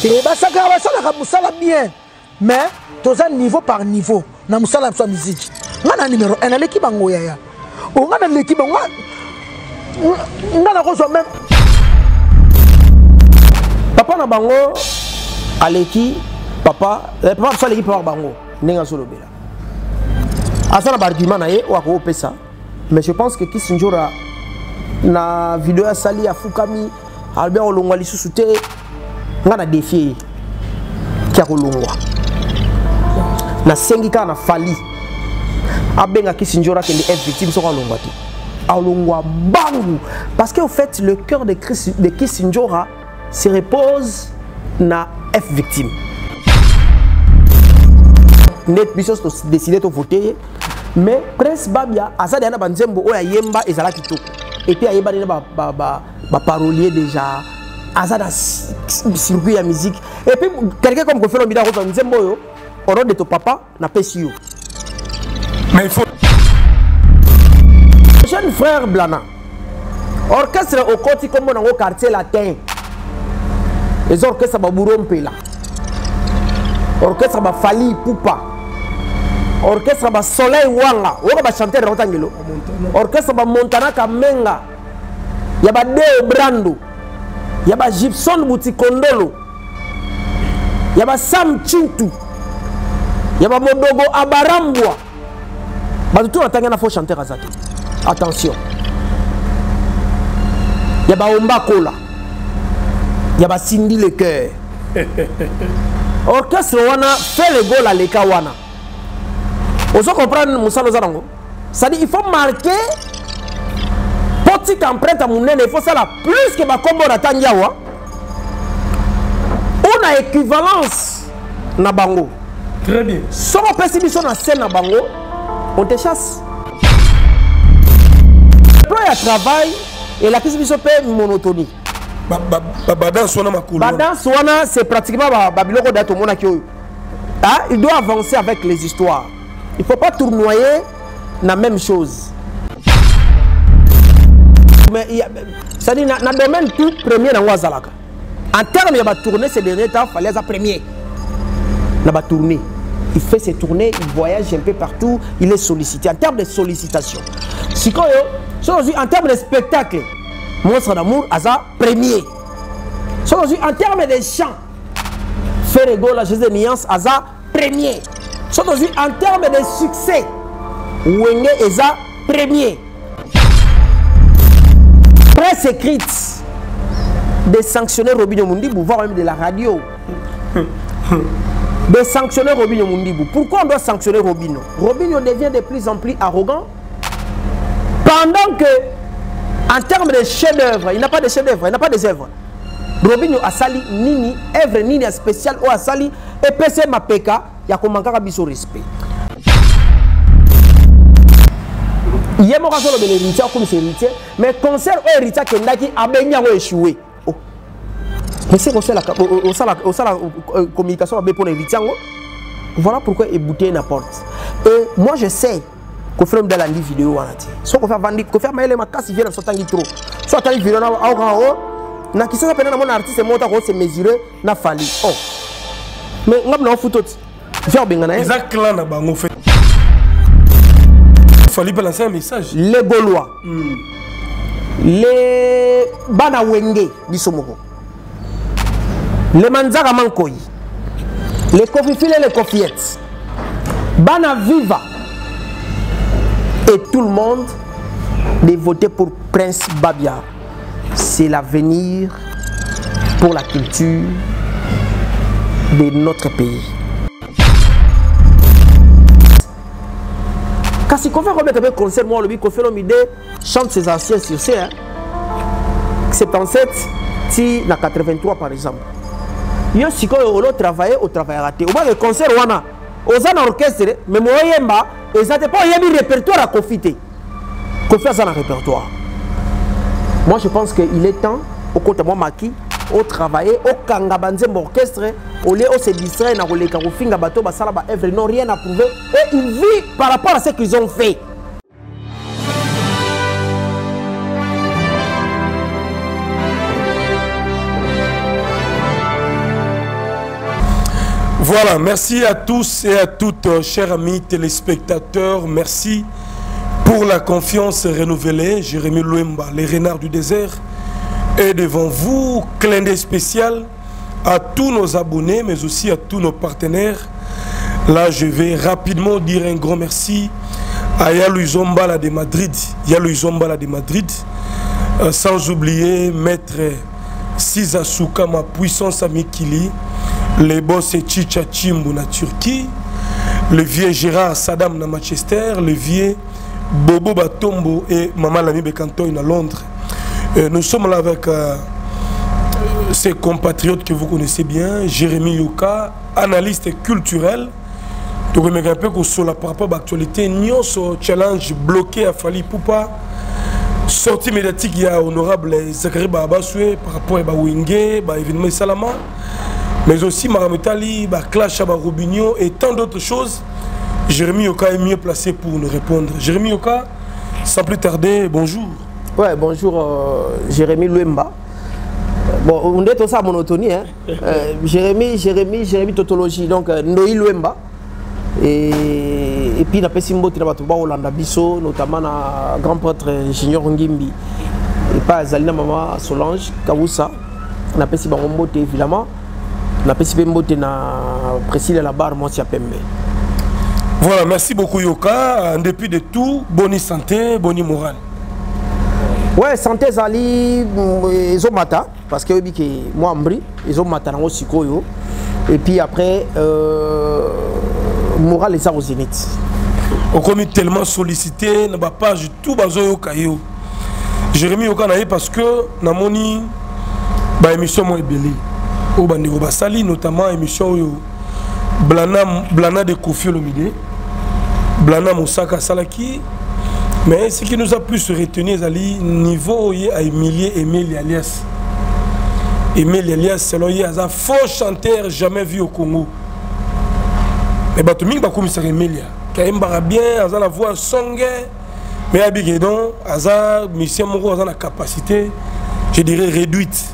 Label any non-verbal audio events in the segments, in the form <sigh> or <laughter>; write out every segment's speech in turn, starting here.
te basakaka basalaka mosala bien. Mais toza niveau par niveau. Na mosala biso ya musike nga na numero 1 naleki bango yaya o nga naleki bango nga nakozwa meme papa na bango aleki papa eh, papa biso aleki papa bango ndenge azolobela aza na baargument na ye oyo akoopesa mais je pense que kisinjora na video asali afukami alobi akolongwa lisusu te nga na defie ye ki akolongwa nasengi kaka na fali abenga kisinjora akende f victime soko alongwa te. Alongwa mbangu. Parce que au fait le cœur de, Chris, de kisinjora se repose na f victime. Nde biso todeside tovote ye mais prince babia aza deya na banzembo oyo ayemba ezala kitoko. Epuis ayebani na baparolier déjà aza na circuit ya musique. Epuis quelqu'un comme kofelo mbida akozwa nzembo oyo oro de to papa napesi yo. Mais il faut jeune frère blana orchestre okoti kombo nango quartier latin. Eza orchestre baburo mpela orchestre bafali pupa. Orchestre basoleil wanga. Oyoka bachanteur yango tangelo orchestre bamontana kamenga ya badeo brando ya bagibson butikondolo ya basam chintu. Ya bamodogo abarambwa. Bato to natangi na fo chanteur aza te attention. Ya baomba kola. Ya basindi le cœur <laughs> orchestre wana fait le gol aleka wana. Ozo comprendre mosala oza nango cestadire il faut marquer mpo tika empreinte ya monene il faut sala plus ke bakombo natangi awa una équivalence na bango. Très bien. Soki opesi biso na scène na bango on te chasse. Plan ya travail elakisi biso mpe monotonie. Badanse wana makolo. Badanse wana c'est pratiquement babiloko da tomonaki oyo. Il doit avancer avec les histoires. Il faut pas tournoyer na même chose c'est-à-dire na, na domaine tout premier nango azalaka en terme ya batournée ces derniers temps fallait aza premier. Il fait ses tournées il voyage un peu partout il est sollicité. En terme de sollicitation soki ozwi en terme de spectacle monstre d'amour aza premier. En terme de chant ferego la jese de nuance aza premier. En terme de succès wenge eza premier presse écrite de sanctionner Robinho Mundibu, voire même de la radio. <laughs> de sanctionner Robinho Mundibu. Pourquoi on doit sanctionner Robinho? Robinho devient de plus en plus arrogant pendant que, en termes de chef-d'œuvre, il n'a pas de chef-d'œuvre, il n'a pas des œuvres. Robinho a sali nini, œuvre nini spécial ou a sali et PC Mapeka, il y a comment biso respect. Ye moko azolobela héritier akomisa héritier mais concert oyo héritier akendaki abengi yango échoué ese osala communication mabe mpona héritier yango voilà pourquoi ebouteille na porte et moi je sais kofela mide alandi video wana te so kofi avandi kofi amayele makasi vie na biso atangi trop so atangi video na aokanga o na kisasa mpena namona artiste moko ta kose mesure na fali oh mais ngabi na ofuto ti vie akobenga na ye eza clan na bango fait fallait un message. Les Gaulois, mm. les Bana Wenge, les Manzara Mankoyi, les Kofifile et les Kofiettes, Bana Viva, et tout le monde de voter pour Prince Babia. C'est l'avenir pour la culture de notre pays. Kasi kofi akomettre mpe concert moko alobi kofi olomide chante ses anciens hein? 77 ti na 83 par exemple. Yo sikoyo olo travaille otravaillaka te omake concert wana oza na orchestre mais mooyemba eza te mpo oyebi répertoire ya kofi te kofi aza na répertoire. Moi je pense que il est temps okota mwa maki otravaille okanga banzembo orchestre au lieu de se distraire na koleka kofinga bato basala ba œuvre n'ont rien à prouver et ils vivent par rapport à ce qu'ils ont fait Voilà, merci à tous et à toutes, euh, chers amis téléspectateurs. Merci pour la confiance renouvelée. Jérémy Louemba, les renards du désert. Et devant vous, clin d'œil spécial à tous nos abonnés, mais aussi à tous nos partenaires. Là, je vais rapidement dire un grand merci à Yalou Zombala de Madrid. Yalou Zombala de Madrid. Euh, sans oublier Maître Sizasuka, ma puissance à Mikili. Les boss Chicha Chimbu na Turquie. Le vieux Gérard Saddam na Manchester. Le vieux Bobo Batombo et Maman Lamy Bekantoy na Londres. Euh, nous sommes là avec euh, ces compatriotes que vous connaissez bien. Jérémy Yoka, analyste culturel. tokomeka mpe kosola par rapport nyonso challenge bloqué à fali pupa sortie médiatique ya honorable zakari babasue par rapport ya bawenge baévénement esalama mais aussi makambo etali baclash ya barobignon et tant d'autres choses. Jérémy yoka est mieux placé pour nous répondre. Jérémy yoka sans plus tarder bonjour Ouais, bonjour euh, Jérémy Luemba. Bon, on est aussi à monotonie. Hein? <laughs> Euh, Jérémy, Jérémy, Jérémy Tautologie. Donc, euh, Noï Luemba. Et, et puis, na pesi mbote na bato ba Olanda biso, notamment na grand prêtre Junior Ngimbi. Et pas Zalina Mama Solange Kawusa. Na mbote évidemment. Na pesi pe mbote na Priscilla Labar Monsia Pembe. voilà merci beaucoup yoka en dépit de tout boni santé boni morale ouais santé ezali mm, ezomata parce que oyebi ke mwa mbri ezomata nango sikoyo. Et puis après euh, moral eza au zénith. Okomi tellement sollicité na bapage tout bazoyoka yo. Jérémi yoka na ye parce que namoni baémission moko ebele. Oyo bandeko basali notamment émission oyo blana, blana de kofi olomide. Blana mosaka asalaki mais ce qui nous a plus retenu ezali niveau oyo ye ahumilie emile alias. Emile alias selon ye aza faux chanteur jamais vu au congo. Mais bato mingi bakomisaka emilia kayembaka bien aza na voix songe mais abike don aza musicien moko aza na capacité je dirais réduite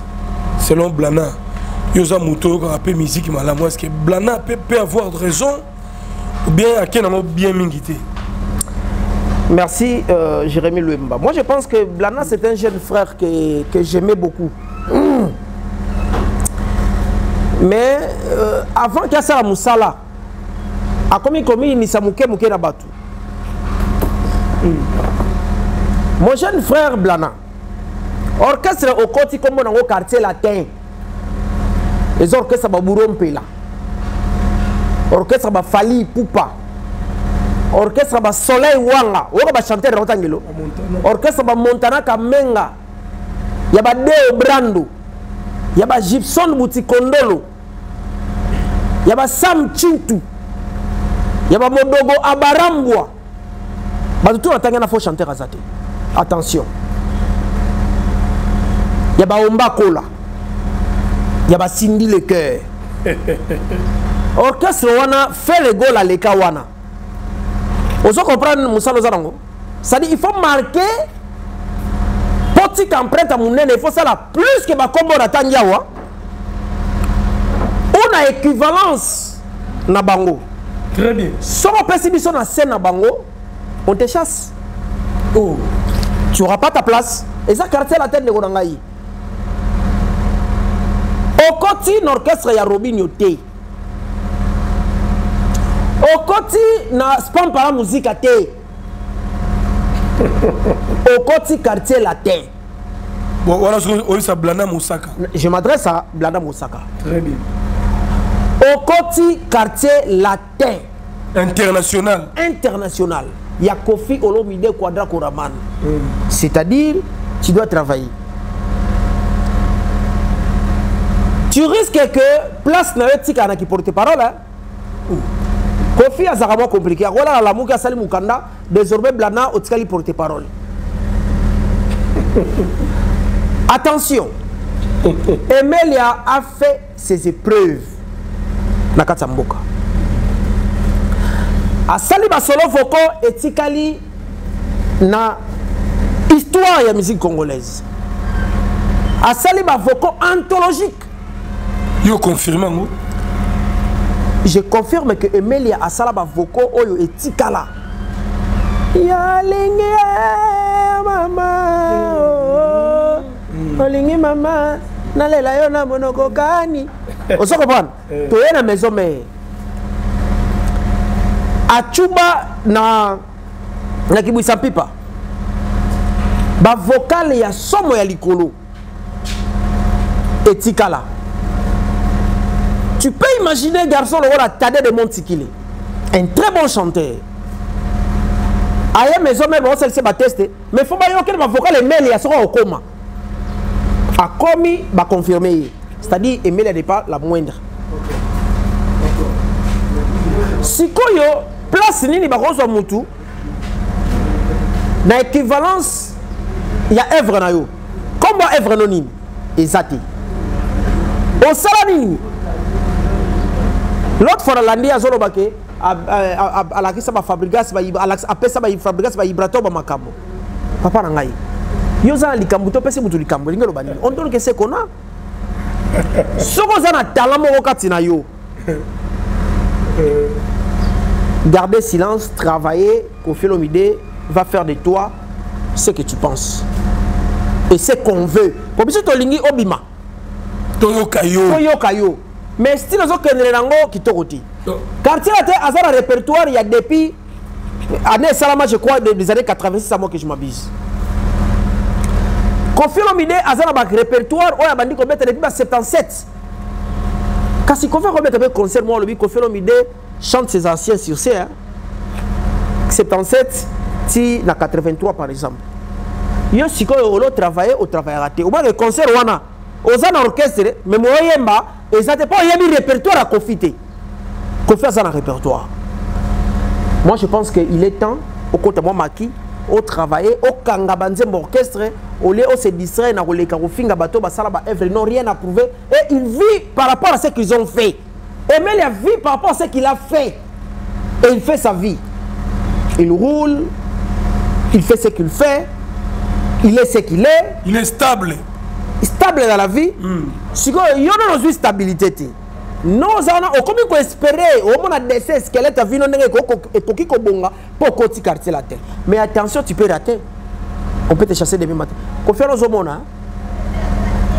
selon blana. Yo oza moto oyokaka mpe musique malamu est ce que blana peut, peut avoir raison? Ou bien ake nango bien mingi te merci euh, Jérémy Luemba. Moi je pense que Blana c'est un jeune frère que, que j'aimais beaucoup. Mais euh, avant qu'il asala mosala akomi komininisa moke moke na bato mon jeune frère blana orchestre okoti nkombo nango quartier latin eza orchestre baburo mpela orchestre bafali pupa orchestre basoleil wanga oyoka bachanteur yango tangelo orchestre bamontana kamenga. Ya badeo brando ya bagibson butikondolo. Ya basam chintu. Ya bamodogo abarambwa. Bato to batangi na faux chanteur aza te. Attention. Ya baomba kola. Ya basindi le cœur <laughs> orchestre wana fait le gol aleka wana ozo comprendre mosala oza nango c'est-à-dire il faut marquer po tika empreinte monene il faut sala plus ke bakombo na ntangi awa. Una équivalence na bango. Très bien. Soki opesi biso na scène na bango on te chasse. Oh. tu auras pas ta place. Eza quartier la tête ndeko na ngai okoti na orchestre ya robinio te okoti na spampala muzika te okoti quartier latin Bon, soki oyebisa blana mosaka je m'adresse à blanda mosaka très bien. Okoti quartier latin international. International. Ya kofi olomide quadra koraman c'est-à-dire tu dois travailler. Tu risques que place na yo etikala na kiporte parole hein? Kofi azalaka mwa compliqué. Akolala lamuki asali mokanda désormais blana otikali porte parole <laughs> attention. <laughs> Emelia a fait ses épreuves. Na kati ya mboka asali basolo voko etikali na histoire ya musique congolaise. Asali bavoko anthologique. Yo confirme je confirme que emelia asala bavoko oyo etikala. Yalingi ye mama. Oh, olingi mama. Nalela yo na monoko kani. <laughs> Ozo comprendre toye na maison mare acuba na na kibwisa mpipa bavokale ya somo ya likolo etikala tu peux imaginer garçon lokola tade de montikile un très bon chanteur. Aye maison mare baosalisa bateste mais fo bayokele bavokale emele ya soko okoma akomi baconfirme ye c'est-à-dire emele ya départ la moindre. Sikoyo place nini bakozwa mutu. Na équivalence ya œuvre na yo kombo œuvre no nini eza te osala nini l'autre fois nalandi azoloba ke alakisa bafabrigas apesa bafabrigas bahibrato bamakambo papa na ngai. Yo oza na likambo to opesi mutu likambo elingi oloba nini ontonoke se kona. Soki oza na tala moko kati na yo. Garder silence travailler Kofi Olomide va faire de toi ce que tu penses. Et ce qu'on veut. Po biso tolingi obima. Toyoka yo. Toyoka yo mais style ozokendele nango kitoko te. Quartier la te aza na répertoire ya depuis année esalama je crois des années 86 à moi que je m'abuse. Kofi Olomide aza na barépertoire oyo abandi kobeta depuis ba 77 kasi kofi akobeta mpe concert moko alobi Kofi Olomide chante ses anciens sur scène 77 ti na 83 par exemple. Yo sikoyo olo travaille otravaillaka te. Omonake concert wana oza na orchestre mais mooyemba eza te mpo oyebi répertoire ya kofi te kofi aza répertoire. Moi je pense qu'il est temps okota mwa maki otravaille okanga banzembo orchestre olie ose distraire na koleka kofinga bato basala baœuvre ils n'ont rien à prouver. Et il vit par rapport à ce qu'ils ont fait. Emel a vu par rapport à ce qu'il a fait. Et il fait sa vie. Il roule il fait ce qu'il fait il est ce qu'il est. Il est stable stable dans la vie sikoyo yo no nozwi stabilité te. Noza wana okomi koespere omona dese skelete ya vino ndenge ekoki kobonga mpo okoti quartier la terre. Mais attention tu peux rater. On peut te chasser demain matin. Kofi wana ozomona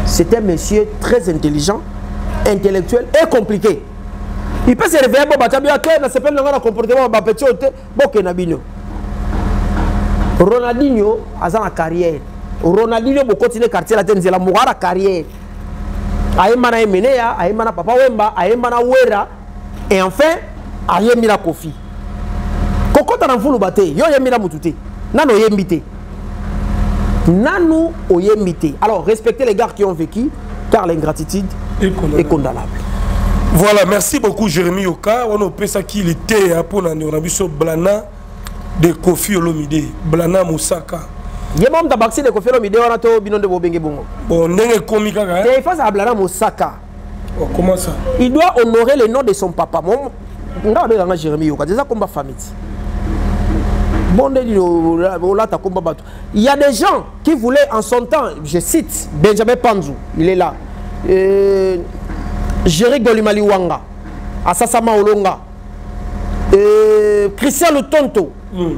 c'est un monsieur très intelligent intellectuel et compliqué. Il peut se réveiller bo batia bia te nasepeli nanga na comportement bapeti oyo te bokenda bino ronaldinho aza na carrière ronaldinho bokoti ne quartier la te nzela moko ara carrière. Ayemba na ye meneya ayemba na papa wemba ayemba na wera et enfin ayembi na kofi kokɔta na mfuluba te yo oyembi na mutu te nanu oyembi te. Nanu oyembi te. Alors respectez les gars qui ont vécu car l'ingratitude est condamnable. Voilà merci beaucoup jérémy yoka. Wana opesaki lite mpo na ndeko na biso blana de kofi olomide blana mosaka ye de kofi olomide wana to bino nde bobenge bongo. Bon ndenge ekomi kaka te ifasa blana mosaka. Oh, comment ça? Il doit honorer le nom de son papa. Mo nga babenganga jérémy yoka eza komba famille ti bon ndeni olata komba bato. Il y a des gens qui voulaient en son temps je cite benjamin panzu il est là. Euh, Golimali Wanga, Asasama Olonga, euh, Christian Lutonto. Mm.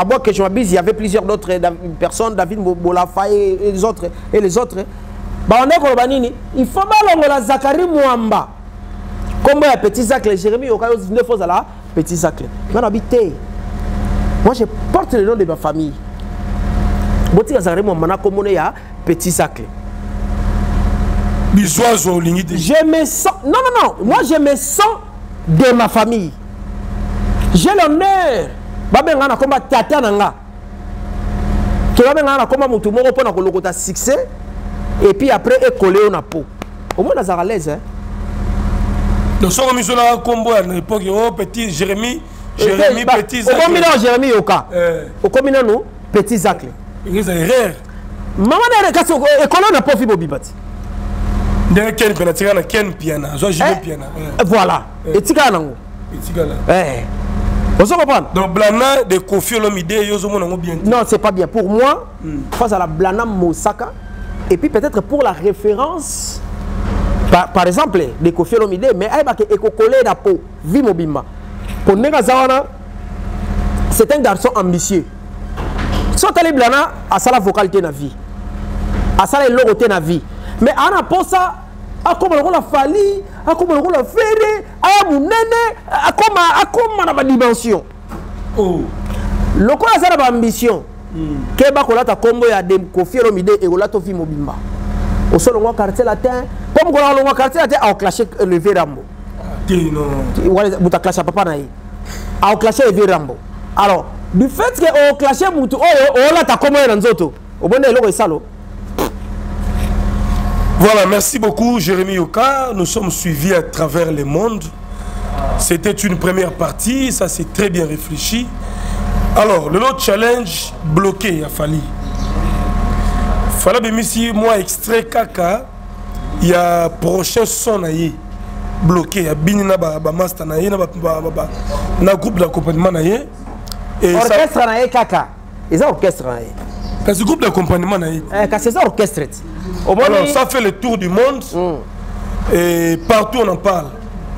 À que je m'abuse, il y avait plusieurs autres personnes, David Bolafa et, et les autres. Et les autres. Bah, on est comme il faut mal la Zachary Mouamba. Comme il y a petit Zacle, Jérémy Okayo, 19 fois là, petit Zacle. Moi, je porte le nom de ma famille. Botika Zachary Mouamba, comme on est à petit Zacle. Je me sens. Non, non, non. Moi, je me sens de ma famille. J'ai l'honneur. Babenga na komba tata na nga. Ke babenga na komba motu moko mpona kolokota succès et puis après ekole yo na po omona azaka l'aise soko miso na kombo ya na époque o petit jérémi jérémi petit okomi nano jérémi yoka okomi nano petit zacle. Erreur mama na ere kasi ekole na po fi bobima ti ndenge ken mpe natikala na ken piana azwa jules piana voilà. Etikala nango etikala ozo comprendre donc blana de kofi olomide yo ozomona yango bien non c'est pas bien. Pour moi mm. face à la blana mosaka et puis peut-être pour la référence par, par exemple de kofi olomide mais ayebaka ekokole na po vi mobimba po ndenge aza wana c'est un garçon ambitieux. So otali bilana asala vocal te na vie. Asala eloko te na vie. Mais aa na posa akóma lokola fali akóma lokola fere aya monene akóma akóma na badimension Oh. lokola aza na baambition ke bakolata nkombo ya kofi olomide ekolata ofi mobimba. Osolongwa quartier latin po mokolo alongwa quartier latin aoclashe levé rambo. Moto aclashe papa na ye. Aoclashe levé rambo. Alors du fait ke oclashe motu oyo oolata nkombo ye na nzoto obonde eloko esalo Voilà, merci beaucoup Jérémy Yoka. Nous sommes suivis à travers le monde. C'était une première partie, ça c'est très bien réfléchi. Alors, le lot challenge bloqué à Fali. Fala Bemisi, moi extrait Kaka, il y a prochain son naïe bloqué, il y a Bini na ba ba master naïe na groupe d'accompagnement naïe. Orchestre na ye kaka eza orchestre na ye que groupe d'accompagnement naïe. Eh, kasi eza orchestre ti Alors, ça fait le tour du monde. Et partout, on en parle.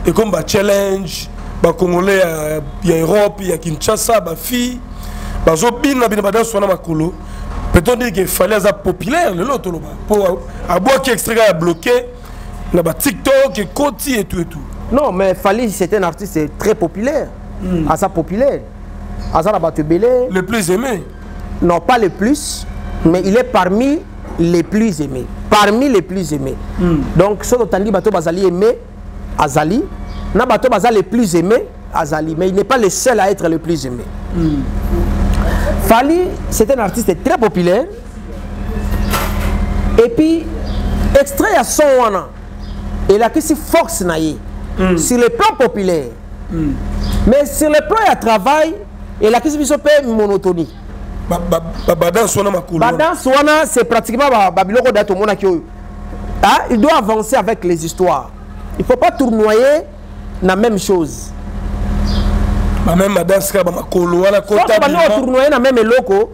Et comme bah, challenge, bah, Congolais, euh, il y a Europe, il y a Kinshasa, bah, fille. Bah, Zobina, bina, bah, dans son makolo. Peut-on dire qu'il fallait être populaire, le lot, là-bas. Pour avoir qui extrait à bloquer, là, bah, TikTok, et Koti et tout et tout. non mais fali c'est un artiste très populaire aza populaire aza na bato ebele Le plus aimé. Non pas le plus mais il est parmi les plus aimés. Parmi les plus aimés. Donc soki otandi bato bazali aimé azali. Na bato baza les plus aimés azali. Mais il n'est pas le seul à être le plus aimé. Fali c'est un artiste très populaire. Et puis extrait ya son wana. Elakisi force na ye sur le plan populaire. Mais sur le plan ya travail. Elakisi biso mpe monotonie Dans son makolo. badanse wana c'est pratiquement ba- babiloko da tomonaki oyo. Ah, il doit avancer avec les histoires. Il faut pas tournoyer na même chose. Bah, même ma danse, bah, makolo, voilà, soki kota, bandi bima. otournoyer na même eloko.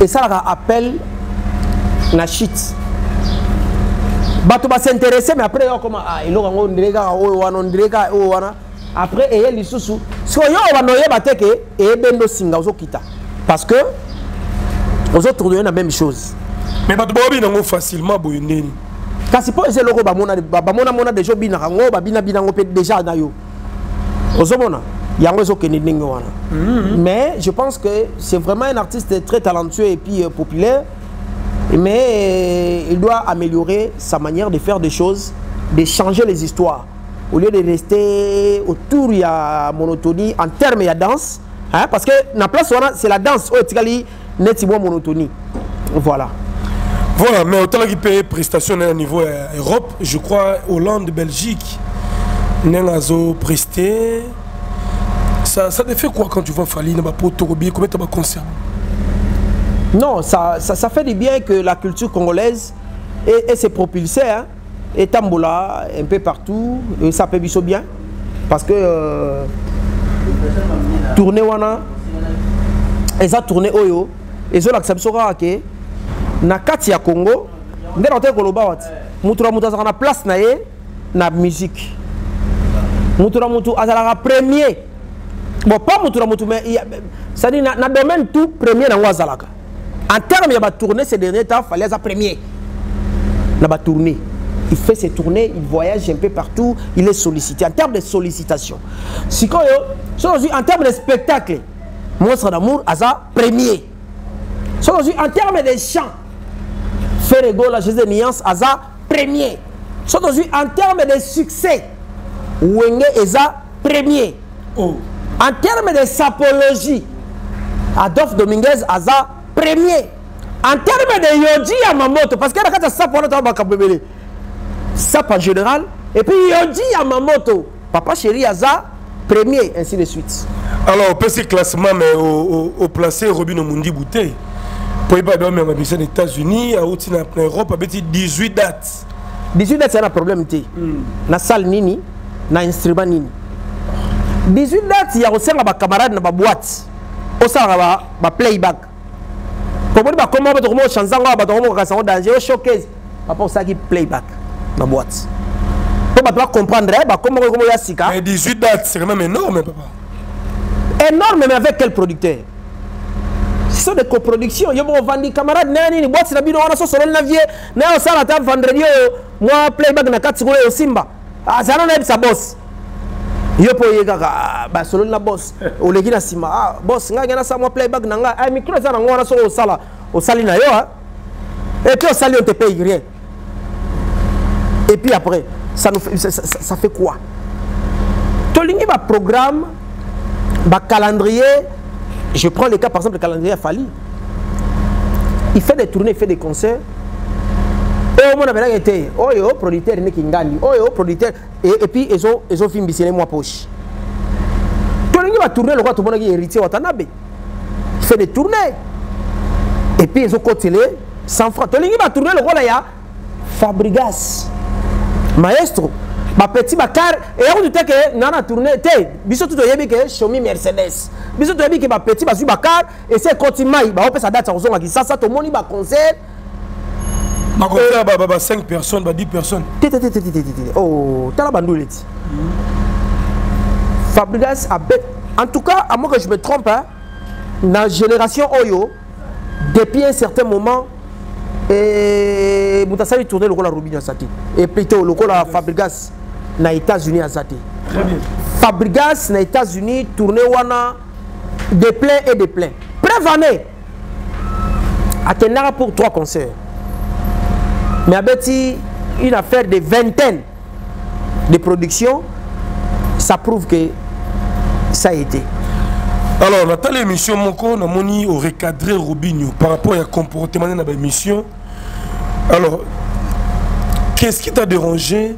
Esalaka appel na shit. Bato basinteresse mais après okoma ah, eloko yango ondire kaka oyo wana ondire kaka oyo wana. Après eye lisusu. Siko yo bando oyeba te ke eyebende osinga ozokita parce que ozotournoyer na même chose. Mais bah, bah, nango facilement, kasi mpo eza eloko bamona ba- bamonamona deja obinaka yango babinabina yango mpe deja na yo. Ozomona yango ezokende ndenge wana. Mais je pense que c'est vraiment un artiste très talentueux et puis euh, populaire. Mais euh, il doit améliorer sa manière de faire des choses de changer les histoires. Au lieu de rester autour ya monotonie. En termes ya danse hein, parce que na place wana c'est la danse. Oyo etikali neti mwa monotonie. Voilà. Voilà, mais autant qu'il paye prestation à niveau Europe, je crois Hollande, Belgique, Nengazo presté. Ça, ça te fait quoi quand tu vois Fali, n'a pas pour Torobi, combien tu as concert Non, ça, ça, ça fait du bien que la culture congolaise et, et se propulser, hein, et tambola un peu partout, et ça peut biso bien. Parce que euh, tourne wana eza tourne oyo ezolakisa biso kaka ke na kati ya congo nde na otali koloba wati motu na motu azalaka na place na ye na musike motu na motu azalaka premier. Bon pas motu na motu mais cestadire na, na domaine tout premier nango azalaka. En terme ya batourne ces dernier temps fali aza premier. Na batourne Il fait ses tournées, il voyage un peu partout, il est sollicité. En termes de sollicitation. En termes de spectacle, Monstre d'amour, Aza, premier. En termes de chant, Ferrego, la Jésus de Nuance, Aza, premier. En termes de succès, Wenge, Eza, premier. Oh, En termes de sapologie, Adolphe Dominguez aza premier. En termes de Yoji Yamamoto, parce que la carte sap wana taba kabebele. Sap en général et puis Yoji Yamamoto, papa chéri aza premier ainsi de suite. alors, on peut ce classement, mais au, au, au placé Robin Omundi Bouté. Pour y dormir aux États-Unis, à en Europe, à 18 dates. 18 dates c'est un problème te. Na salle nini, na instrument nini. 18 dates ya kosenga ba camarade na ba boîte. Osala ba ba playback. Pour moi ba comment ba to mo chanzanga ba to mo ka sango danger au showcase. Papa osaki playback. Na boîte. Mpo bato bacomprendre bakomoko komo ya sika. Mais 18 dates, c'est quand même énorme, papa. énorme mais avec quel producteur? Ce sont des coproductions. Yo moko ovandi camarade na nini boîte na bino wana so sololi na vie na yo osala ata vendredi oyo mwa playback na kati sikoyo osimba azala nayebisa boss. Yo mpo oye kaka ah, basololi na boss. Oleki na nsima ah, boss ngai ngena sa mwa playback na ngai ah, micro eza nango wana soki osala osali na yo ah. et puis osali on te paye rien et puis après, ça, nous fait, ça, ça, ça fait quoi? Tolingi, ma programme, ma calendrier, je prends le cas par exemple, le calendrier à Fali. Il fait des tournées, il fait des concerts. Oh, mon ami, été. Oh, yo, producteur, ne kingani. Oh, yo, producteur. Et, et puis, ils ont, ils ont filmé, c'est moi poche. Tolingi va tourner, le roi, tout le monde héritier Watanabe. Il fait des tournées. Et puis, ils ont coté les 100 francs. Tolingi va tourner, le roi, là, il y a Fabrigas maestro ma bapeti bakar eyakutu te ke na na tourne te biso tu toyebi ke shomi mercedes. Biso toyebi ke bapeti bazwi bakar ese ekoti mai baopesa date ya kozonga kisasa tomoni baconcert baconcert ba 5 euh, personnes ba 10 personnes. Oh, Tala bandulu eleti fabrigas abet en tout cas à moins que je me trompe hein, na génération oyo depuis un certain moment moto asali tourne lokola robin aza te et plutôt lokola fabrigas na états-unis aza te Très bien. fabrigas na états-unis tourne wana de plein et de plein. Année akendaka pour trois concerts. Mais abeti une affaire de vingtaine de production ça prouve que ça a été alors na tala émission moko namoni recadré Robinho par rapport ya comportement ne na baémission alors qu'est ce qui t'a dérangé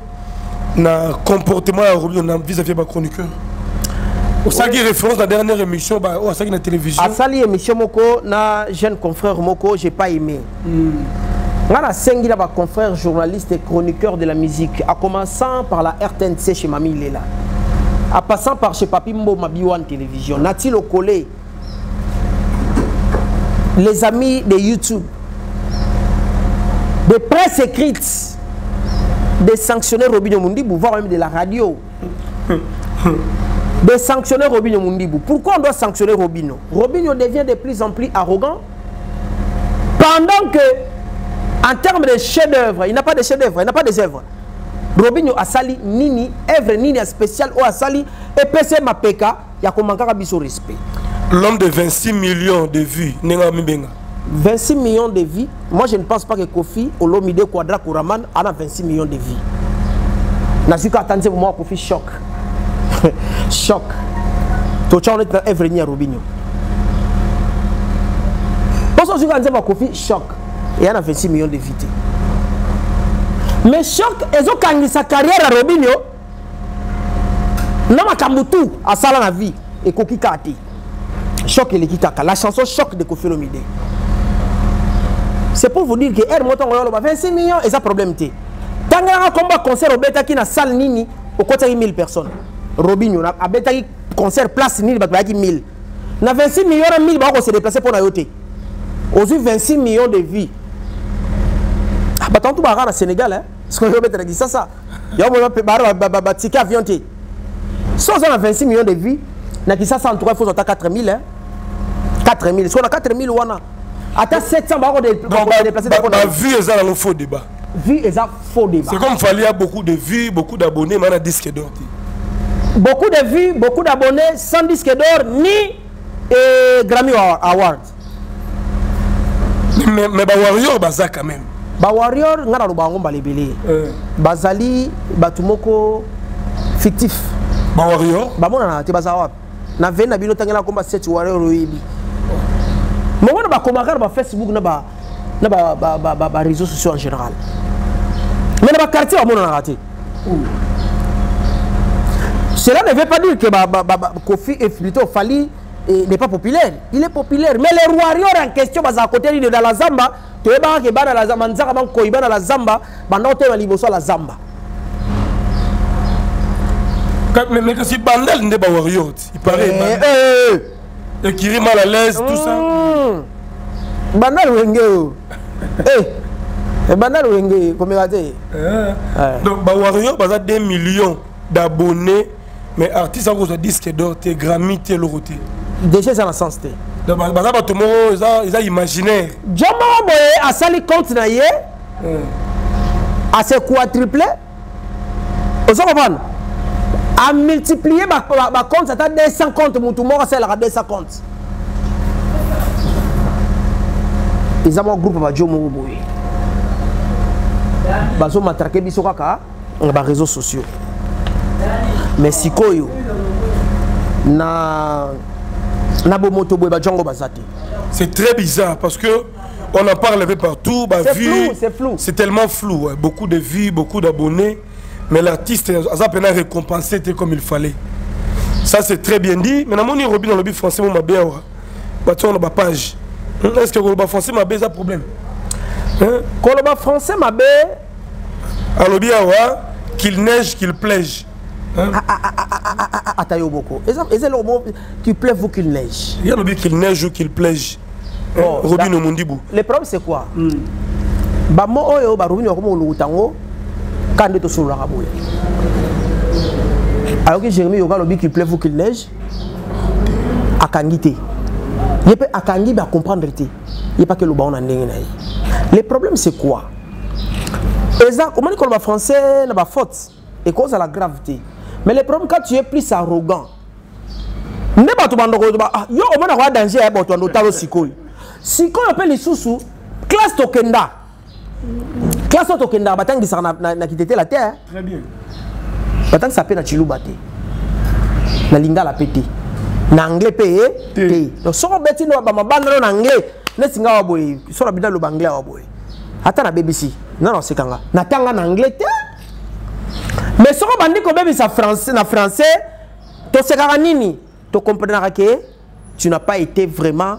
dans le comportement de robinio na vis-à-vis ya bachroniqueur osaki référence na dernière émission bah, oyo asaki na télévision. Asali émission moko jeune confrère moko j'ai pas aimé. Je suis un confrère journaliste et chroniqueur de la musique à commençant par la rtnc chez mami lela en passant par chez papi mbo mabiwan télévision nati lokole les amis de youtube de presse écrite de sanctionner robino mundibu voire même de la radio de sanctionner Robinho Mundibou. Pourquoi on doit sanctionner Robinho Robinho devient de plus en plus arrogant pendant que, en termes de chef-d'œuvre, il n'a pas de chef-d'œuvre, il n'a pas des œuvres robinyo asali nini evre nini ya spécial oyo asali epese mapeka ya komangaka biso respect. L'homme de 26 millions de vues ndenge amibenga 26 millions de vies moi je ne pense pas que kofi olomide quadra kouraman ana 26 millions de vies nazwi kaka tanze moma akofi shock shock totya oneti na evre nini ya robinyo mposo ozwi kaka nzembo akofi il y a 26 millions de vie te ont gagné sa carrière à Robinho. Na makambo tout à sala na vie et koki kati. Choc et l'équitaka. La chanson choc de Kofi Olomide. c'est pour vous dire que aire motongo yoloba 26 millions eza problème te ntango yanga komba concert obetaki na salle nini okotaki 1000 personnes robinho na- abetaki concert place nini bato bayaki 1000 na 26 millions na 1000 bakose déplace mpo na yo te ozwi 26 millions de vie batantu baka na sénégal sikoyo obetela kisasa yomona mpe bara batike avion te so oza na 26 millions de vie na kisasa entoura ifo ozwata 4 000 4 000 siko na 4 000 wana ata 700 bakodéplacebavi eza nango faux débat. Vie eza faux débat. C'est comme fali ya beaucoup de vies beaucoup d'abonnés mana disque d'or beaucoup de vies beaucoup d'abonnés sans disque d'or ni grammy award mais, mais bawarrior baza quand même. Bawarrior nga na loba yango mbala ebele. Euh, bazali bato moko fictif. Bah, Warrior, bamonana te baza wapi? Na veni na bino ntangela komba set warrior oyebi mongo na bakomaka na bafacebook na ba- na ba- ba- ba- ba- baréseaux sociaux en général. Mais na baquartier bamonanaka te. Cela ne veut pas dire que Kofi plutôt Fali il n'est pas populaire. Il est populaire. Mais les warriors en question, ils sont à côté de la Zamba. Tu es dans la Zamba, tu es dans la Zamba, tu es dans la Zamba. Mais que si Bandel n'est pas warrior, il paraît. Eh, eh, eh. Et qui rime mal à l'aise, tout ça. Hmm. Bandel Wenge. Oh. <laughs> Eh Bandel Wenge, comme il a dit. Donc, bah, warrior, il y a 2 millions d'abonnés. Mais artistes, ils ont disque d'or, t'es grammy, t'es. Te déjà eza na sens te Donc, ba- baza bato moko eza eza imaginaire jo moko boye asali compte na ye. Ase quadruple ozo comprendre amultiplie bacompte ata 200 compte motu moko asalelaka 200 compte eza mwa groupe bajo moko boye. Bazomatrake biso kaka na bareseau sociaux. Mais sikoyo na c'est très bizarre parce que on en parle un peu partout bah, C'est flou, c'est tellement flou beaucoup de vues beaucoup d'abonnés mais l'artiste aza pena récompensé comme il fallait. Ça c'est très bien dit mais namoni robi na lobi français mo mabe awa batia na bapage est ce que koloba français mabe eza problème? Hein? koloba français mabe alobi awa qu'il neige qu'il plège ata yo moko eza eloko moko qu'il pleuve ou qu'il neige. Ye alobi qu'il neige ou qu'il plège. Oh, mondibu le problème c'est quoi? Bamo oyo barobini bakoma kolukuta yango ka nde tosololaka boye ayoki jérémi yoka alobi qu'il pleuve ou qu'il neige akangi te ye mpe akangi me acomprendre te. Ye mpe akeloba ngo na ndenge na ye le problème c'est quoi? Eza omoni koloba français na bafaute ekozala grave te mais le problème quand tu es plus arrogant nde bato bandoko ba ah, yo omona koya danger ya bato bando talo sikoyo. Sikoyo mpe lisusu classe tokenda. Classe oyo tokendaka batangisaka na, na, na kitetela te eh. très bien. Batangisa mpe na chiluba te. Na lingala mpe te. Na anglais mpe ye Te. donc soko obeti no bamabanda no na anglais nesinga wa boye. So na bina loba anglais awa boye. Ata na bbc nana osekanga natanga na anglais te mais soko bandi kobebisa na français tosekaka nini. Tocomprenaka ke tu n'as pas été vraiment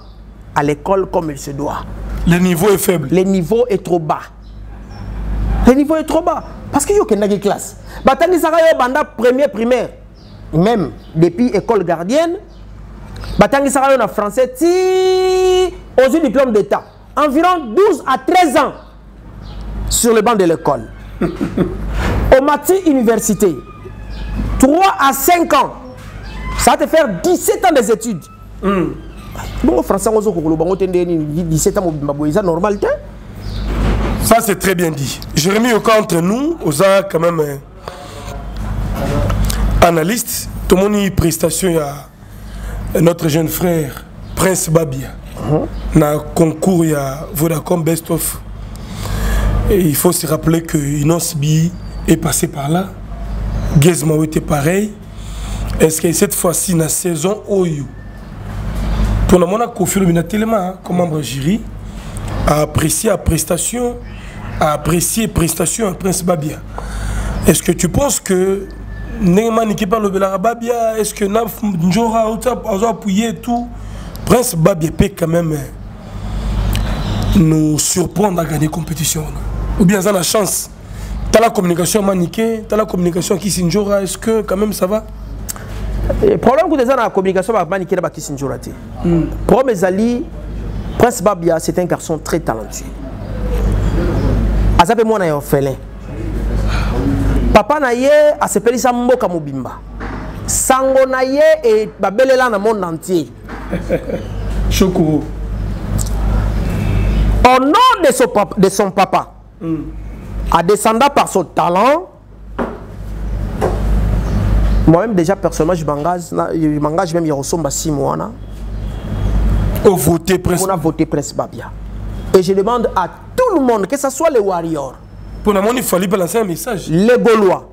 à l'école comme il se doit. Le niveau est faible. Le niveau est trop bas. Le niveau est trop bas. Parce que yo okendaki classe. Batangisaka yo banda premier primaire. Même depuis école gardienne batangisaka yo na français ti ozwi diplôme d'état. Environ 12 à 13 ans sur le banc de l'école <laughs> omati université 3 à 5 ans ça va te faire 17 ans des études français ozokokoloba ngo te ndeni 17 ans eza normal Ça, c'est très bien dit. Jérémy Oka, entre nous, Oza, quand même, euh, analyste. Tout le monde y prestation, il y a notre jeune frère, Prince Babia. Dans le concours, il y a Vodacom Best of. Et il faut se rappeler que Inos Bi est passé par là. Gizmo était pareil. Est-ce que cette fois-ci, dans la saison Oyo, pour le moment, on a confirmé tellement hein, comme membre jury à apprécier la prestation, à apprécier la prestation à Prince Babia. Est-ce que tu penses que Neymar qui parle de Babia, est-ce que Naf Njora a appuyé et tout Prince Babia peut quand même euh, nous surprendre à gagner la compétition. Ou bien ça a la chance. la communication à Maniké, la communication à Kissinjora, est-ce que quand même ça va Le problème que déjà dans la communication à Maniké, c'est Kissinjora. Le problème est Prince Babia, c'est un garçon très talentueux. Ah, Azapé moi, un orphelin. Papa naye asepeli ah, sa mboka mobimba. Sango naye et babelela na monde entier. <laughs> Chokou. Au nom de son papa, de son papa mm. En descendant par son talent moi-même déjà personnellement je m'engage je m'engage même simu wana Au voté Prince. on a voté Prince Babia. Et je demande à tout le monde, que ce soit les Warriors, Pour le moment, il fallait lancer un message. les Gaulois,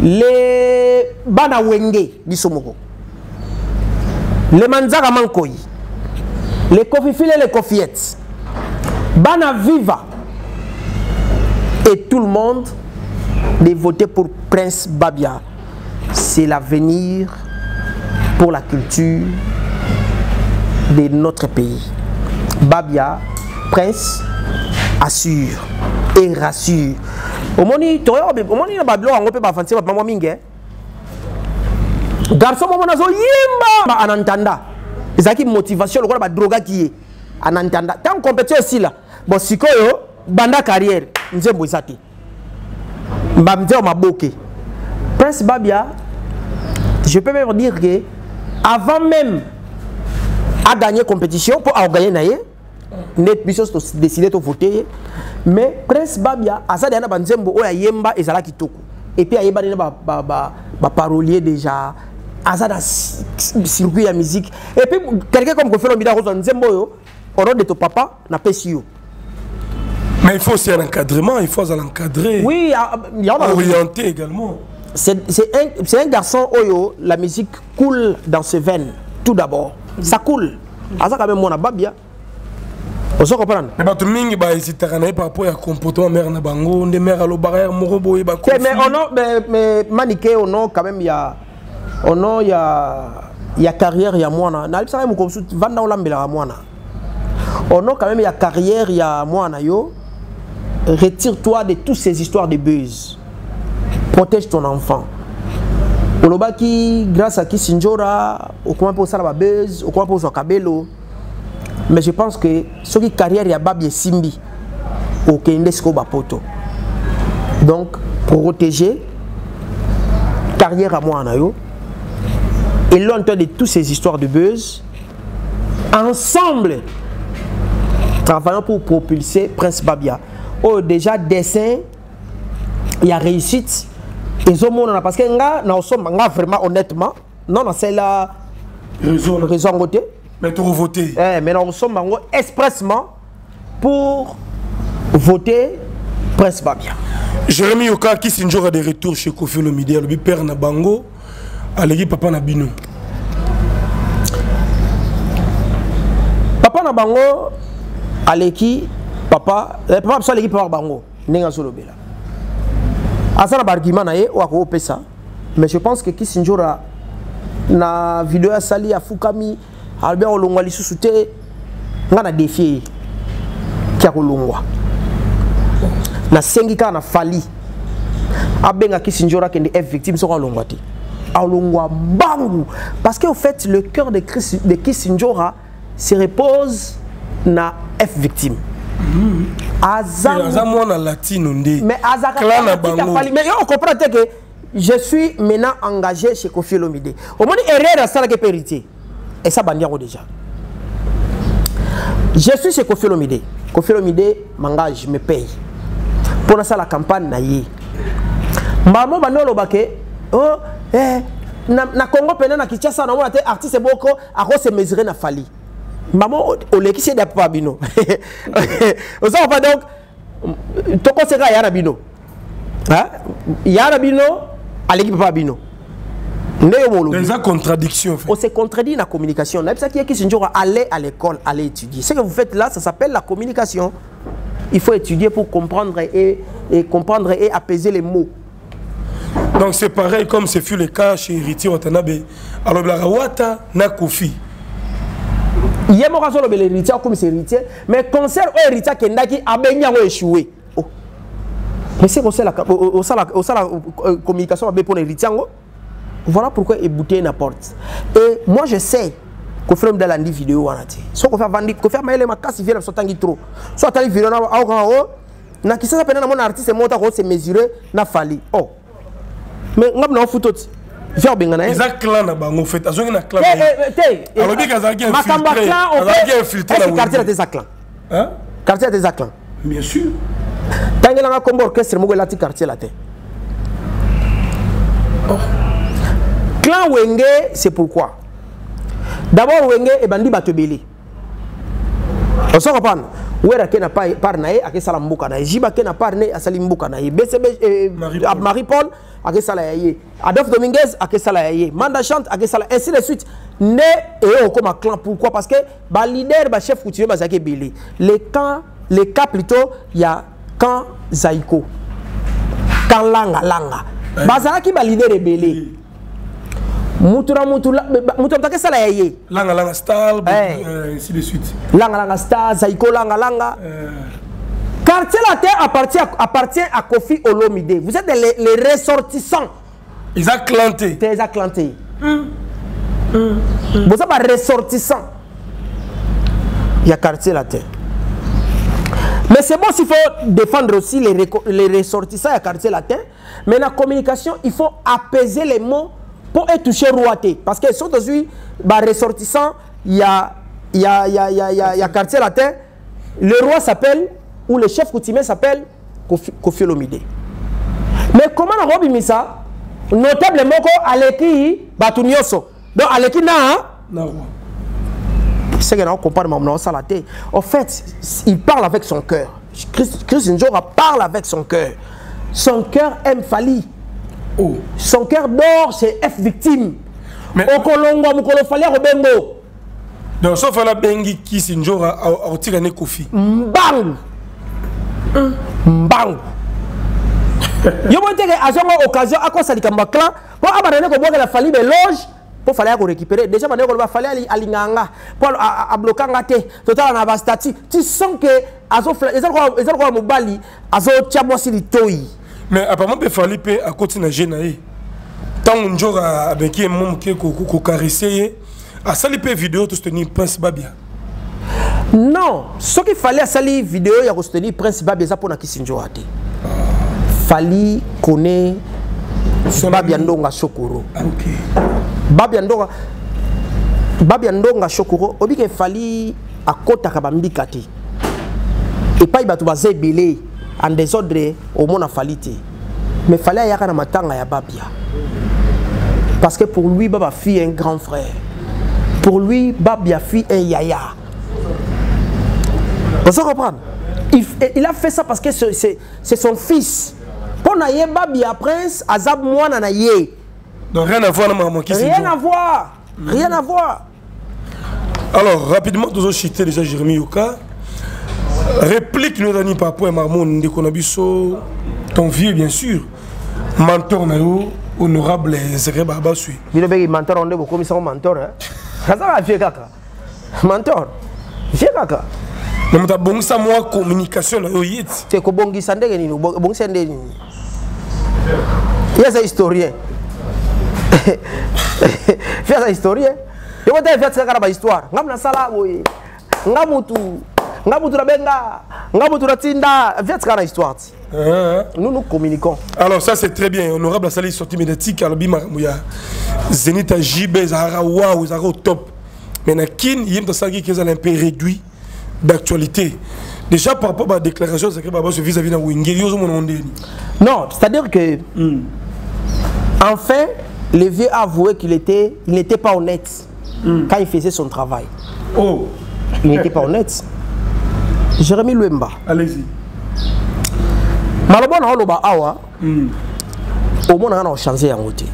les Banawenge, Bisomoko, les Manzara Mankoyi, les Kofifile et les Kofiettes, Bana Viva, et tout le monde de voter pour Prince Babia. C'est l'avenir pour la culture de notre pays. Babia, Prince, assure et rassure. omoni omoni na babiloko yango mpe bafansi bapamwa eh? garçon moko nazoyimba anantanda ezalaki motivation lokola badrogaki ye anantanda ntango compétition esila bon sikoyo banda carrière nzembo eza te. Bamzeo maboke. Prince babia je peux même dire que avant même a gagné compétition pour gagner na ye nde biso décidé tovote ye. Mais prince babia aza deya na banzembo oyo ayemba ezala kitoko. Et puis ayebani na baparolier déjà. Aza na circuit ya musique. Et puis quelqu'un comme kofelo mbida akozwa nzembo oyo au nom de ton papa napesi yo mais il faut aussi un encadrement il faut l'encadrer. Oui il y a orienté également. C'est un, un garçon oyo la musique coule dans ses veines tout d'abord. Ça coule. Aza quand même mwana babia ozo comprendre mais bato mingi bahésitaka na ye par rapport ya comportement mare na bango nde mare alobaka ya moko boye ono quand même ya ono ya ya carrière ya mwana. Ye vanda olambelaka mwana. Ono quand même ya carrière ya mwana yo retire-toi de toutes ces histoires de buzz. Protège ton enfant. Olobaki grâce à kisinjora okoma mpe osala babuzz okoma mpe ozwa kabelo. Mais je pense que soki carrière ya babi esimbi okende sikoyo bapoto. Donc protéger carrière à mwana yo éloigne-toi de toutes ces histoires de buzz. Ensemble travaillons pour propulser Prince Babia oh déjà dessin il y a réussite. Ezomonana parce que nga naosomba nga vraiment honnêtement non nasala raison. yango te mais tokovote eh, mais naosomba yango expressement pour voter prince babia. Jérémi yoka kisinjora de retour chez kofi olomide alobi père na bango aleki papa na bino papa na bango aleki papa eh, papa biso aleki papa bango ndenge azolobela. Aza na baargument na ye oyo akokopesa mais je pense que kisinjora na video asali afukami alobi akolongwa lisusu te nga na defie ye ki akolongwa. Nasengi kaka na fali abenga kisinjora akende f victime soko alongwa te. Alongwa mbangu parce que au fait le cœur de, Chris, de kisinjora se repose na f victime aza mwana latino nde. Mais azakafali mais yo ocomprendre te que je suis maintenant engagé chez kofi olomide. Omoni erreur asalaki mpe héritier esa bandi yango déjà. Je suis chez kofi olomide. Kofi olomide mangage me paye. Mpo nasala campagne na ye mbamo bandi olobake oh, eh, na, na congo pene na kinshasa naomona te artiste moko akose mesure na fali mbamo olekisi ede papa bino. <laughs> Oza kopa donc tokoseka ya na bino. Ya na bino aleki papa bino. Nde yo molobieza contradiction on se contredit na communication nayebisaki ye kisi njoko aller à l'école aller étudier. Ce que vous faites là ça s'appelle la communication. Il faut étudier pour comprendre et, et comprendre et apaiser les mots. Donc c'est pareil comme ce fut le cas chez héritier watanabe. Alobelaka wata na kofi ye moko azolobela héritier akomisa héritier mais concert oyo héritier akendaki abengi yango échoué. Oh. mais se osala communication mabe mpona héritier yango. Voilà pourquoi ebouté na porte. Et moi je sais kofilm de alandi video wana te. So kofi avandi kofi amayele makasi vie na biso atangi trop. So atali video na aokanga o na kisasa pene namona artiste moko tako mesure na fali. Oh. Mais nga bina ofuto ti vie obenga na ye? Eza clan na bango fait. Azongi na clan te alobi kazalaki makambo ya clan est quartier na te eza clan? Quartier na te eza clan. Bien sûr. Tangelanga kombo orchestre moko elati quartier la te. Clan wenge c'est pourquoi? D'abord wenge ebandi bato ebele. Kopana wera ke na part na ye akesala mboka na ye jiba ke na part na ye asali mboka na ye bcb marie paul. Akesala ya ye adolphe dominguez akesala ya ye manda chante akesala ainsi de suite. Nde eye okoma clan. Pourquoi? Parce que balider bachef coutumier bazalaki ebele le camp le cas plutôt ya camp zaiko camp langalanga bazalaki balider ebele mutu na mutu mutu moto akesala ya ye langalanga star ainsi de suite. Langalanga star zaiko langalanga quartier la terre appartient, appartient à Kofi Olomide. Vous êtes les, les ressortissants. Ils ont clanté. Ils ont clanté. Vous êtes ressortissants. Il y a quartier la terre. Mais c'est bon s'il faut défendre aussi les, les ressortissants à quartier latin. Mais dans la communication, il faut apaiser les mots pour être touché roité. Parce que surtout aujourd'hui, bah, ressortissant, il y a, il y, a, il y, a, il y, a, il y a- il y a quartier latin. Le roi s'appelle, ou le chef coutumier s'appelle Kofi, Kofi Olomide. Mais comment on a ça? Notable moko aleki batu nyonso. Donc aleki na hein? Na roi. c'est que nous comparons ça la tête. En fait, il parle avec son cœur. Christ, Christ Njora parle avec son cœur. Son cœur aime Fali. Oh. Son cœur dort chez F victime. Mais- Okolongwa mukolo Fali Robengo. Donc, sauf la bengi qui s'injora à tirer Kofi. Mbang. Mbang. <laughs> yo mo teke azongo occasion akosa likambo clan po abanane kobwakela fali beloge mpo fali ya korécupere déjà bandeko koloba ali- alinganga mpo ablokanga te totala na bastati ti sens ke eza lokola mobali azotia mwasi litoi mais apparemment mpe fali mpe akoti na je na ye ntango njora abeki ye mwa moke kokarise ye asali mpe video tosoutenir prince babia. Non soki fali asali video ya kosoutenir prince babia eza mpona kisi njora te fali kone babia ndonga sokoro ah, okay. babia ndonga babia ndonga sokoro obiki efali akɔtaka bambika te epai bato baza ebele en désordre omona fali te mais fali ayaka na matanga ya babia. Parce que pour lui baba fille est un grand frère. Pour lui babia fille un yaya. Vous comprendre? Il, il a fait ça parce que c'est- son fils. Mpo na ye babia prince aza mwana na ye. Donc rien à voir avec maman qui Rien à voir. Rien à voir. Alors, rapidement, nous avons cité déjà Jérémy Yoka. réplique nous dani par rapport à Marmon ndeko na biso ton vieux bien sûr. Mentor na yo honorable secret baba sui bino beki mentor onde boko misa mentor hein. Kaza vieux kaka. Mentor vieux kaka. Na moto abongisa mwa communication na yo oh, ye ti te kobongisa ndenge nini? Obongisa nde nini? Ye aza historien. <laughs> Fi aza historien. Yo botala fi atika kaka na bahistoire ngai mnasala boye nga motu histoire ti Hein? nous nous communiquons Alors ça c'est très bien, honorable Asali sortie médiatique, alors bima ya Zenith à JB, Zahara, waouh, Zahara au top. Mais na kin, yem ta sagi qui est un peu réduit d'actualité. Déjà par rapport à la déclaration de Zakri Baba vis-à-vis de Wingeri. Non, c'est-à-dire que, enfin, le vieux a avoué qu'il était, il n'était pas honnête quand il faisait son travail. Oh, Il n'était pas honnête. Jérémy Luemba. allez-y. maloba na oloba awa omonanga na ochange yango te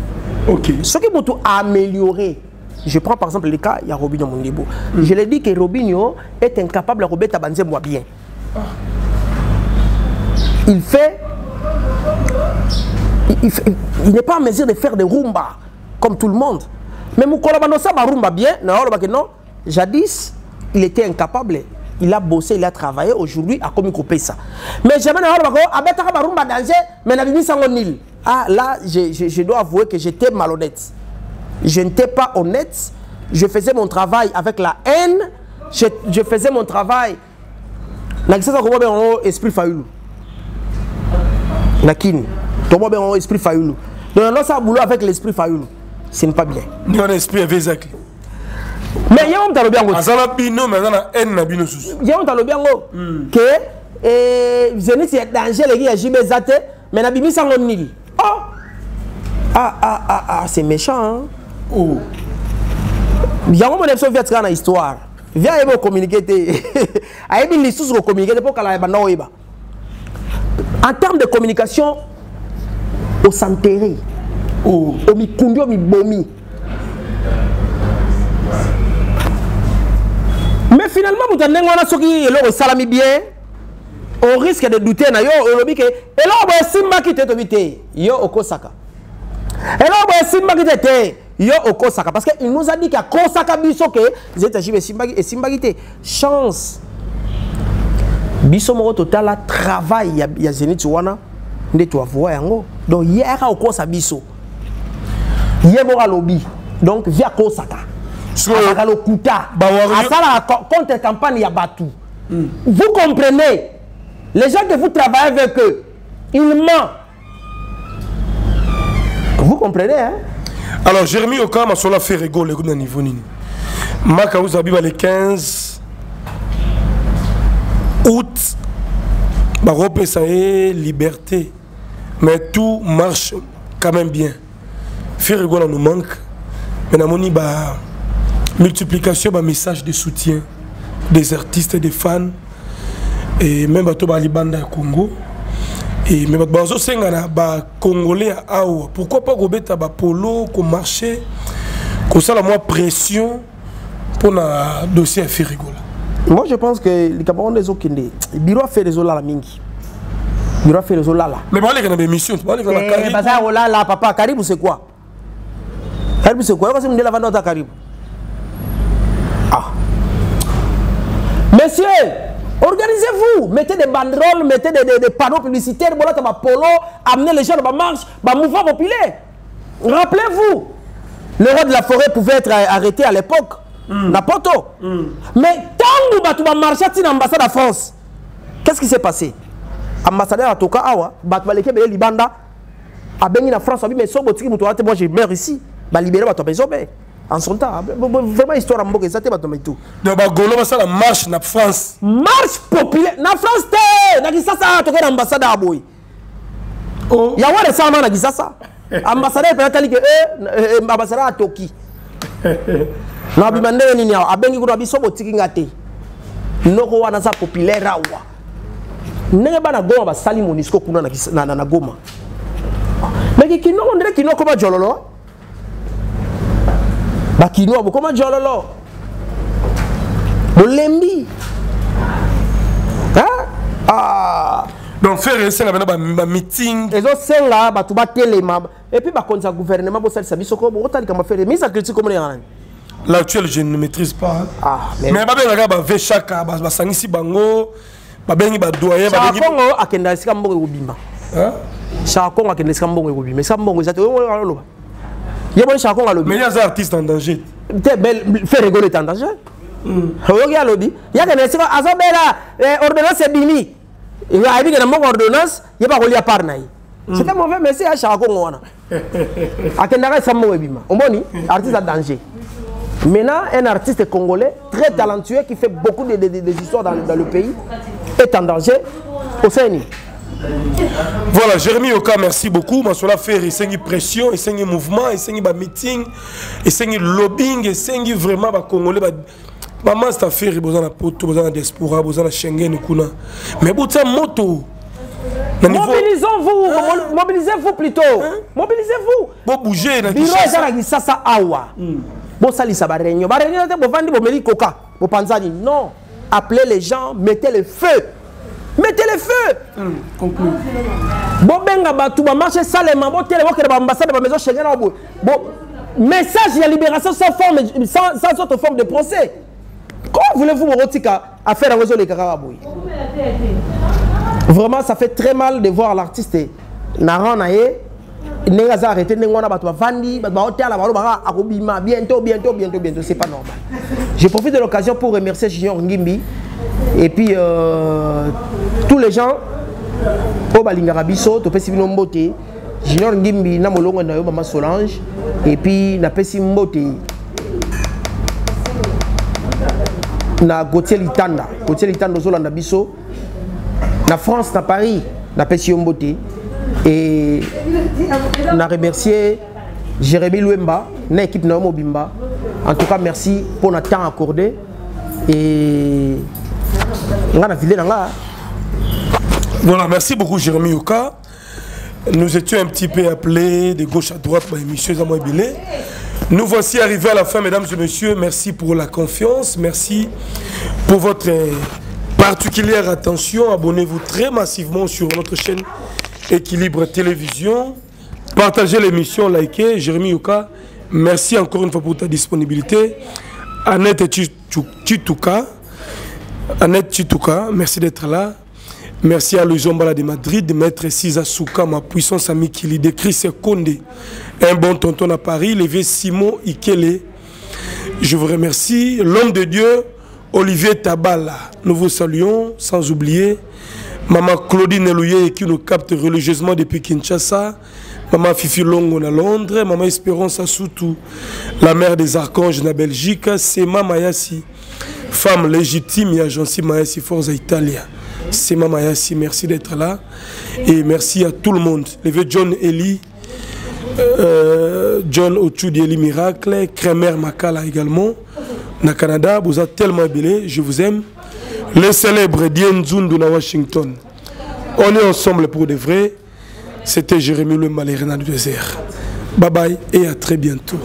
OK. soki moto amélioré je prends par exemple le cas ya robinio mondebo je le dis que robinio est incapable kobeta banzembo ya bien. Il fait il, il, il n'est pas en mesure de faire des rumba comme tout le monde. Mais mokolo banosa barumba bien na olobaki non. Jadis il était incapable il a bossé il a travaillé. Aujourd'hui akomi kopesa. Mais jamais na olobaki oh, abetaka barumba danger mais nabimisi yango nil. Ah là je, je, je dois avouer que j'étais malhonnête. Je n'étais pas honnête. Je faisais mon travail avec la haine. Je, je faisais mon travail. Nakisaka komwa bengo esprit fayulu na kini tomwa bengo esprit fayulu donc nanosala boulot avec l'esprit fayulu ce n'est pas bien. Ni on esprit avec. Mais ye mo moto alobi yango. Azala bino, mais azala haine na bino sous. ye mo moto alobi yango ke eh, zenit ya danger eleki ya jibe eza te mais nabimisi yango nili oh ah, ah, ah, ah, c'est méchant hein? Oh. yango mona biso via tikaka na histoire via ayebi ocommunike te <laughs> ayebi lisusu kocommunike te mpo kala ebanda oyeba en terme de communication osantere Oh. omikundi omibomi mais finalement moto ya ndenge wana soki eloko esalami bien on risque de douter na yo olobi ke eloko boye esimbaki te tobi te yo okosaka. Eloko boye esimbaki te te yo okosaka. Parce que il nous a dit ke akosaka biso ke zetajibe esimbaki esimbaki te. Chance. Biso moko totala travail ya, ya zeniti wana nde toavoa yango. Donc ye aka biso. Ye moko alobi. Donc vi akosaka azalaka lokuta Bawario- asalaka co- contre campagne ya bato vous comprenez? Les gens que vous travaillez avec eux, ils mentent. Vous comprenez, hein? Alors, Jérémy Okama, sur la fait rigoler, le niveau nini. Maka Ouzabiba le 15 août, Barope, ça est liberté. Mais tout marche quand même bien. Faire rigoler nous manque. Mais namoni ba multiplication ba message de soutien des artistes des fans et même bato ba libanda ya Congo et mais bato bazosenga na ba congolais ya awa pourquoi pas kobeta ba polo ko marcher kosala mwa pression pour na dossier ya faire rigola Moi, je pense que les Camerounais, ils ont kende. Biro a fait les olala mingi. Biro a fait les olala. mais baleka na bémission baleka na Eh, Caraïbes. parce que olala, papa, Karibu, c'est quoi Karibu, c'est quoi Parce que la vente Karibu. Ah. Messieurs, organisez-vous. Mettez des banderoles, mettez des, des- des panneaux publicitaires, voilà, ma polo, amenez les gens dans ma marche, ma mouvement populaire. Rappelez-vous, le roi de la forêt pouvait être arrêté à l'époque. N'importe où. Mais tant que tu vas marcher à l'ambassade de France, qu'est-ce qui s'est passé? Ambassadeur à Toka Awa, Batbaleke Bele Libanda, a béni la France, a dit, mais so botiki mutu ate, moi je meurs ici. Bah libérer besobe. En son temps, vraiment histoire en boke, ça te bato tout. donc bagolo basala marche na france Marche populaire, na France te, na kisasa toke na ambassade à boy. oh. Ya wale sama na kisasa. Ambassadeur être que eh ambassadeur à Toki. Na bimande nini ya abengi kuna biso botiki ngate. Noko wana za populaire awa. ndenge bana goma basali monisco kuna na, na, na, na goma meki kinoko ndenge kinoko bajololo bakinwa bokoma jololo bolembi? Ah, donc faire esenga bena bameeting ezosenga bato batelema epuis bakonzi ya gouvernement bosalisa biso ko bokotalika mafere misa critique komonenga nani l'actuel je ne maîtrise pas. Ah, mais- babengaka bave chaka bas- basangisi bango babengi badoyen Chaka babengi kongo akenda esika mbongo ekobima. Hein? chaka kongo akenda esika mbongo ekobima. Esika mbongo eza te oyo aloba ye boni chaka kongo alobi mais aza artiste en danger. Te bel fe rigolo est en danger. Oyoki alobi yakende esika azobela ordonnance ebimi ayebi kena moko ordonnance ye bakolia part na ye c'était mauvais mais ya chaka kongo <laughs> wana akendaka esika mbongo ebima omoni artiste à danger. Maintenant, un artiste congolais très talentueux qui fait beaucoup de, de- de- des histoires dans, dans le pays est en danger. Au Séni. Voilà, Jérémy Oka, merci beaucoup. Masola faire esengi pression, esengi mouvement, esengi ba meeting, esengi lobbying, esengi vraiment ba congolais ba ba master faire boza na poto, boza na diaspora, boza na Schengen kuna. Mais boza moto. Mobilisons-vous, mo- mobilisez-vous plutôt. Mobilisez-vous. bo bouger na Biro eza na kisasa awa. bosalisa baréunion baréunion te bovandi bomeli koka bopanzani non appelez les gens mettez le feu mettez le feu bobenga bato bamarche salema botele bokende baambassade bamaison schengen Bo- message ya libération sans, forme, sans, sans autre forme de procès. Comment voulez-vous bokotika affaire yango ezoleka kaka boye vraiment ça fait très mal de voir l'artiste na rang na ye ndenge aza arrêté ndenge wana bato bavandi bato baotala balobaka akobima bientôt bientôt bientôt bientôt c'est pas normal. Je profite de l'occasion pour remercier junior ngimbi et puis euh, tous les gens oyo balingaka biso topesi bino mbote. Junior ngimbi na molongo na yo mama solange et puis napesi mbote na gautier litanda. Gautier litanda ozolanda biso. Na france na paris napesi yo mbote et na remercier jérémy lwemba na équipe na yo mobimba en tout cas merci pour na temps accordé et nga na ville na nga Voilà, merci beaucoup Jérémy Oka. Nous étions un petit peu appelés de gauche à droite par émission Zamoy Bilé. Nous voici arrivés à la fin, mesdames et messieurs. Merci pour la confiance. Merci pour votre euh, particulière attention. Abonnez-vous très massivement sur notre chaîne Équilibre Télévision. Partagez l'émission, likez. Jérémy Oka, merci encore une fois pour ta disponibilité. Annette Chitouka. Annette Chitouka, merci d'être là. Merci à Luzombala de Madrid, Maître Sisa Souka, ma puissance amie qui lit Chris Konde, un bon tonton à Paris, levé Simon Ikele. Je vous remercie. L'homme de Dieu, Olivier Tabala. Nous vous saluons, sans oublier Maman Claudine Elouye qui nous capte religieusement depuis Kinshasa. Maman Fifi Longo à Londres. Maman Espérance Assoutou, la mère des archanges la Belgique. Sema Mayasi, femme légitime et agence Mayasi Forza Italia. Sema Mayasi, merci d'être là. Et merci à tout le monde. Le vieux John Eli, euh, John Ochudi Eli Miracle, Kremer Makala également. Na Canada, vous êtes tellement belé, je vous aime. Le célèbre Dien Zundu na Washington. On est ensemble pour de vrai. C'était Jérémy Le Malérena du désert. Bye bye et à très bientôt.